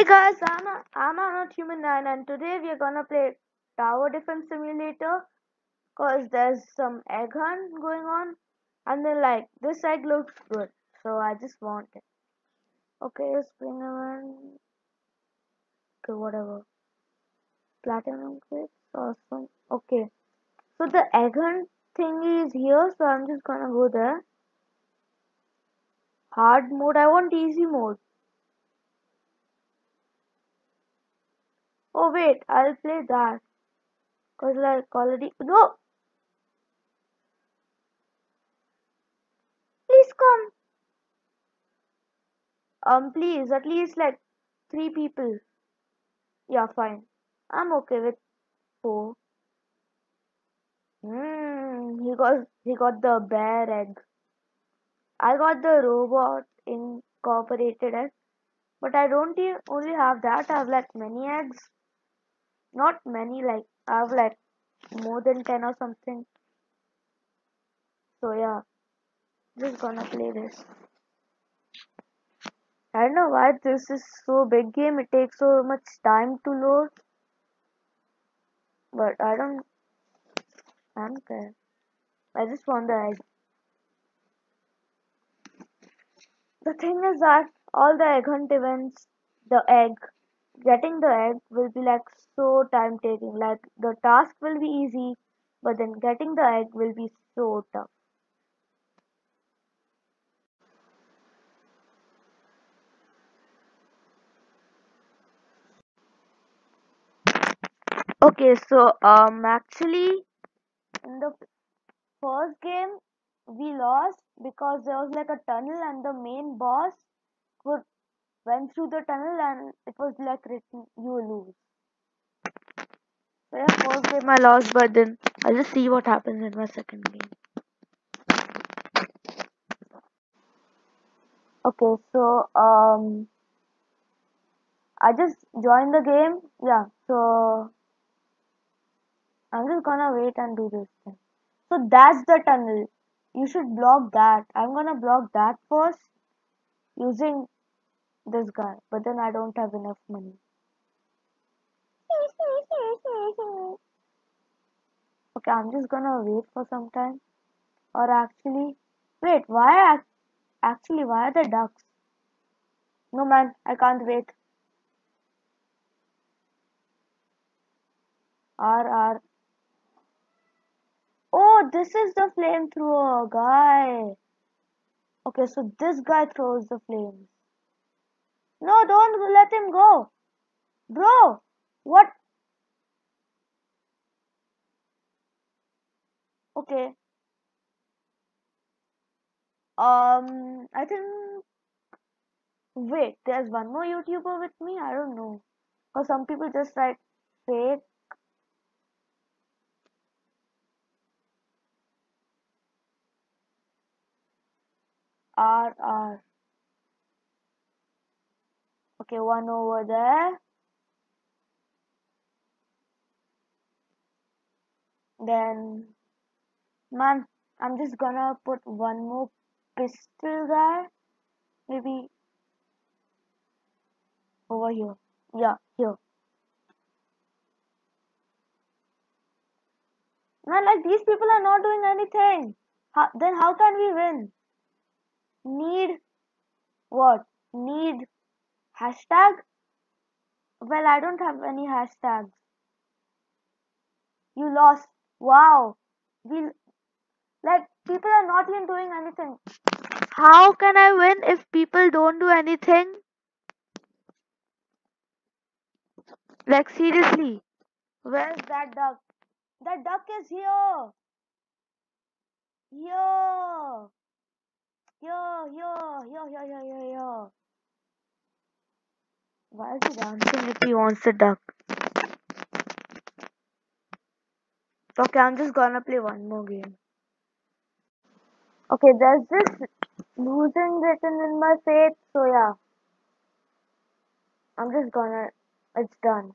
Hey guys, I'm a, I'm not human nine, and today we are gonna play tower defense simulator. Cause there's some egg hunt going on, and then like this egg looks good, so I just want it. Okay, spring around. Okay, whatever. Platinum crates, awesome. Okay, so the egg hunt thingy is here, so I'm just gonna go there. Hard mode. I want easy mode. Oh wait, I'll play that. Cause like already no. Please come. Um, please, at least like three people. Yeah, fine. I'm okay with four. Hmm, he got he got the bear egg. I got the robot incorporated egg, but I don't only have that. I have like many eggs. Not many, like I have like more than ten or something. So yeah, just gonna play this. I don't know why this is so big game. It takes so much time to load, but I don't. I don't care. I just want the egg. The thing is that all the egg hunt events, the egg, getting the egg will be like so time taking. Like the task will be easy, but then getting the egg will be so tough. Okay, so um actually in the first game we lost because there was like a tunnel and the main boss went through the tunnel and it was like written you lose. So yeah, first game I lost, but then I'll just see what happens in my second game. Okay, so um I just joined the game. Yeah, so I'm just gonna wait and do this thing. So that's the tunnel. You should block that. I'm gonna block that first using this guy, but then I don't have enough money. Okay, I'm just gonna wait for some time. Or actually, wait, why? ac- Actually, why are the ducks? No man, I can't wait. R R. Oh, this is the flamethrower guy. Okay, so this guy throws the flames. No, don't let him go. Bro, what? Okay. Um, I think. Wait, there's one more YouTuber with me? I don't know. Because some people just write fake. R R. Okay, one over there. Then, man, I'm just gonna put one more pistol there Maybe over here. Yeah, here. Man, like these people are not doing anything. How, then how can we win? Need what? Need hashtag? Well, I don't have any hashtags. You lost. Wow. We like people are not even doing anything. How can I win if people don't do anything? Like seriously. Where's that duck? That duck is here. Here. Here, here, here, here, here, here, here. Why is he dancing if he wants the duck? Okay, I'm just gonna play one more game. Okay, there's this losing written in my fate, so yeah. I'm just gonna. It's done.